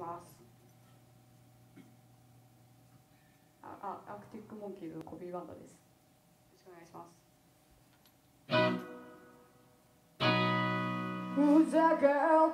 ますああアクティックモンキーズのコビーバンドですよろしくお願いしますふざけ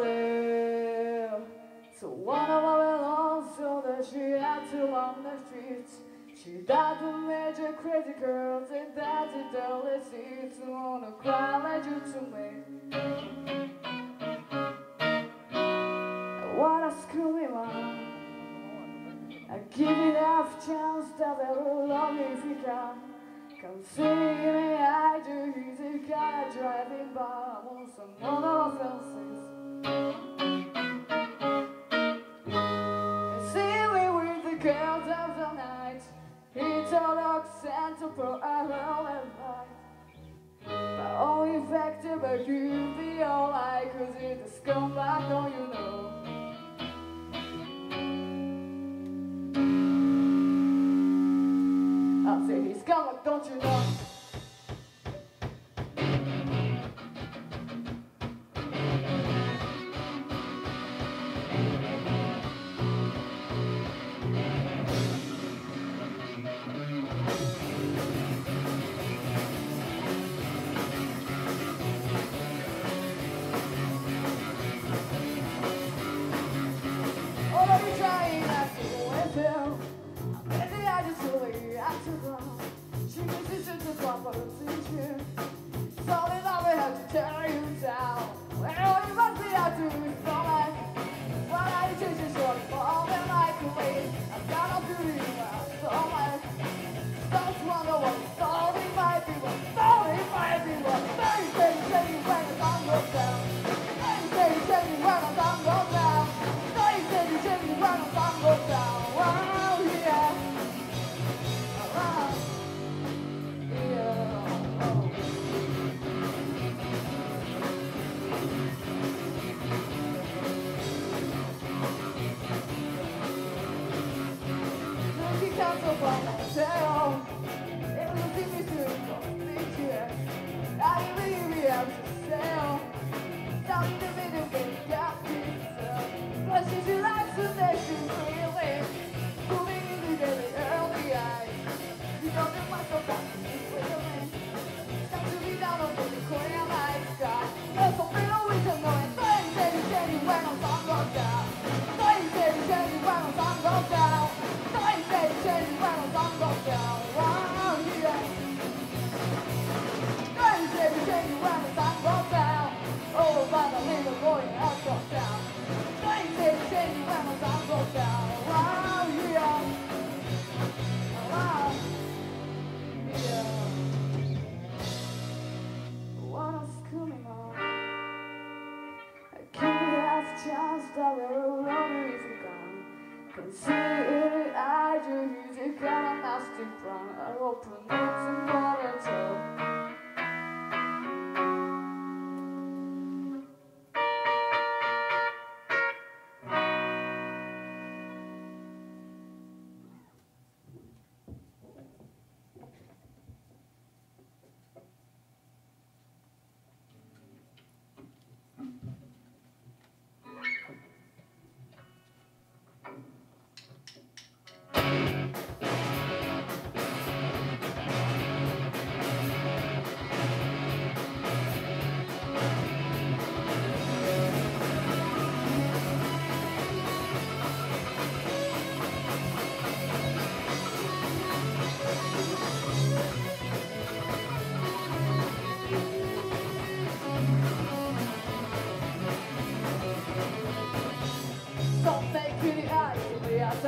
て So one of our belongs so that she had to on the streets She doesn't major criticals and doesn't always see to wanna cry like you to me I give it half chance that I will love me if you can. Come see me, I do, he's a guy driving by, wants another offenses. Girls of the night, Interlock center for a pro and light. My only factor, but you be alright, cause it's a scumbag, don't you know? Don't you know? Thank you. open.